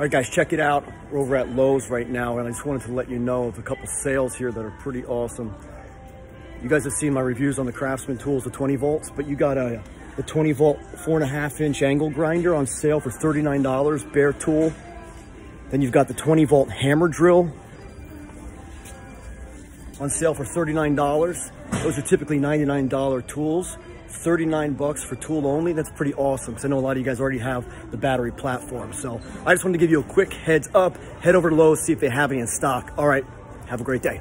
All right, guys, check it out. We're over at Lowe's right now, and I just wanted to let you know of a couple sales here that are pretty awesome. You guys have seen my reviews on the Craftsman tools, the 20 volts, but you got a the 20 volt four and a half inch angle grinder on sale for $39, bare tool. Then you've got the 20 volt hammer drill on sale for $39. Those are typically $99 tools. 39 bucks for tool only. That's pretty awesome because I know a lot of you guys already have the battery platform. So I just wanted to give you a quick heads up. Head over to Lowe's, see if they have any in stock. All right, have a great day.